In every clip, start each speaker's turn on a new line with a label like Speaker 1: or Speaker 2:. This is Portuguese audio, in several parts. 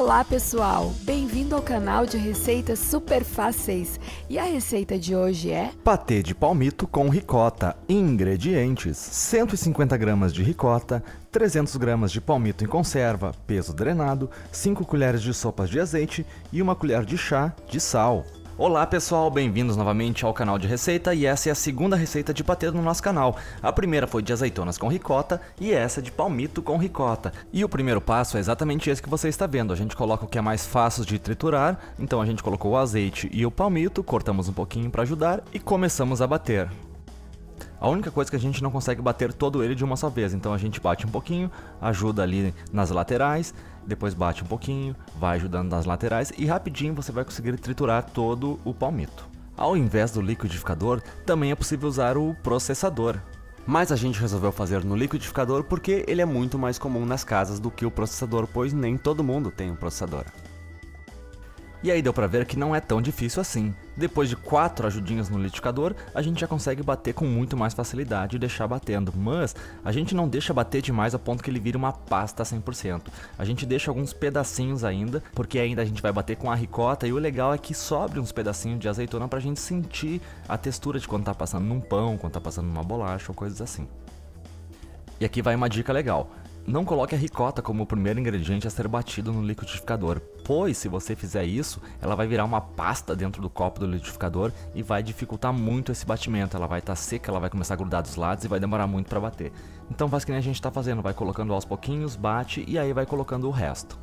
Speaker 1: Olá pessoal, bem-vindo ao canal de receitas super fáceis. E a receita de hoje é
Speaker 2: patê de palmito com ricota. Ingredientes: 150 gramas de ricota, 300 gramas de palmito em conserva, peso drenado, 5 colheres de sopa de azeite e uma colher de chá de sal. Olá pessoal, bem-vindos novamente ao canal de receita e essa é a segunda receita de patê no nosso canal. A primeira foi de azeitonas com ricota e essa de palmito com ricota. E o primeiro passo é exatamente esse que você está vendo, a gente coloca o que é mais fácil de triturar, então a gente colocou o azeite e o palmito, cortamos um pouquinho para ajudar e começamos a bater. A única coisa é que a gente não consegue bater todo ele de uma só vez, então a gente bate um pouquinho, ajuda ali nas laterais, depois bate um pouquinho, vai ajudando nas laterais e rapidinho você vai conseguir triturar todo o palmito. Ao invés do liquidificador, também é possível usar o processador. Mas a gente resolveu fazer no liquidificador porque ele é muito mais comum nas casas do que o processador, pois nem todo mundo tem um processador. E aí deu pra ver que não é tão difícil assim. Depois de quatro ajudinhas no liquidificador, a gente já consegue bater com muito mais facilidade e deixar batendo. Mas a gente não deixa bater demais a ponto que ele vire uma pasta 100%. A gente deixa alguns pedacinhos ainda, porque ainda a gente vai bater com a ricota e o legal é que sobre uns pedacinhos de azeitona pra gente sentir a textura de quando tá passando num pão, quando tá passando numa bolacha ou coisas assim. E aqui vai uma dica legal. Não coloque a ricota como o primeiro ingrediente a ser batido no liquidificador, pois se você fizer isso, ela vai virar uma pasta dentro do copo do liquidificador e vai dificultar muito esse batimento. Ela vai estar tá seca, ela vai começar a grudar dos lados e vai demorar muito para bater. Então faz que nem a gente está fazendo, vai colocando aos pouquinhos, bate e aí vai colocando o resto.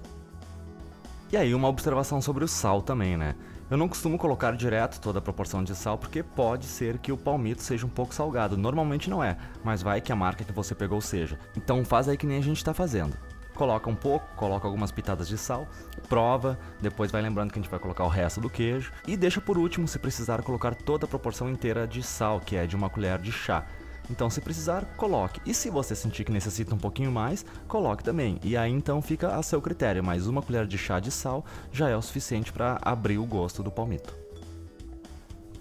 Speaker 2: E aí uma observação sobre o sal também, né? Eu não costumo colocar direto toda a proporção de sal porque pode ser que o palmito seja um pouco salgado. Normalmente não é, mas vai que a marca que você pegou seja. Então faz aí que nem a gente está fazendo. Coloca um pouco, coloca algumas pitadas de sal, prova, depois vai lembrando que a gente vai colocar o resto do queijo e deixa por último se precisar colocar toda a proporção inteira de sal, que é de uma colher de chá. Então, se precisar, coloque. E se você sentir que necessita um pouquinho mais, coloque também. E aí então fica a seu critério, mas uma colher de chá de sal já é o suficiente para abrir o gosto do palmito.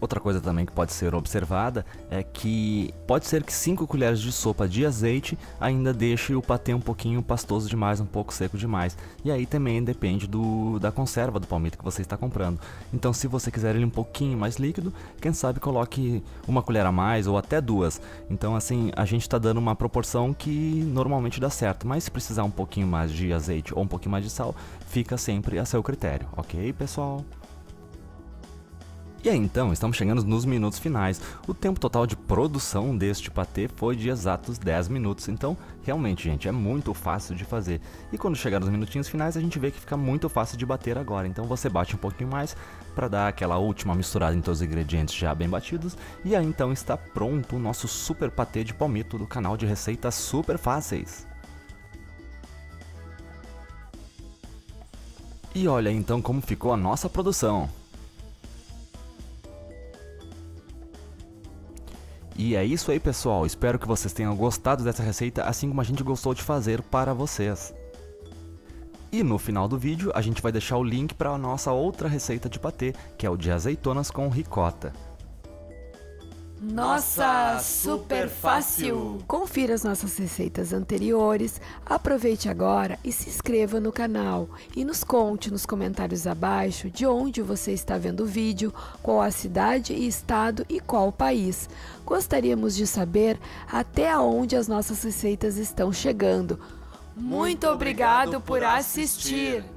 Speaker 2: Outra coisa também que pode ser observada é que pode ser que 5 colheres de sopa de azeite ainda deixe o patê um pouquinho pastoso demais, um pouco seco demais. E aí também depende do, da conserva do palmito que você está comprando. Então se você quiser ele um pouquinho mais líquido, quem sabe coloque uma colher a mais ou até duas. Então assim, a gente está dando uma proporção que normalmente dá certo, mas se precisar um pouquinho mais de azeite ou um pouquinho mais de sal, fica sempre a seu critério, ok pessoal? E aí então, estamos chegando nos minutos finais. O tempo total de produção deste patê foi de exatos 10 minutos, então realmente, gente, é muito fácil de fazer. E quando chegar nos minutinhos finais, a gente vê que fica muito fácil de bater agora. Então você bate um pouquinho mais para dar aquela última misturada em todos os ingredientes já bem batidos. E aí então está pronto o nosso super patê de palmito do canal de receitas super fáceis. E olha então como ficou a nossa produção. E é isso aí pessoal, espero que vocês tenham gostado dessa receita assim como a gente gostou de fazer para vocês. E no final do vídeo a gente vai deixar o link para a nossa outra receita de patê, que é o de azeitonas com ricota.
Speaker 1: Nossa, super fácil! Confira as nossas receitas anteriores, aproveite agora e se inscreva no canal. E nos conte nos comentários abaixo de onde você está vendo o vídeo, qual a cidade e estado e qual país. Gostaríamos de saber até onde as nossas receitas estão chegando. Muito obrigado por assistir!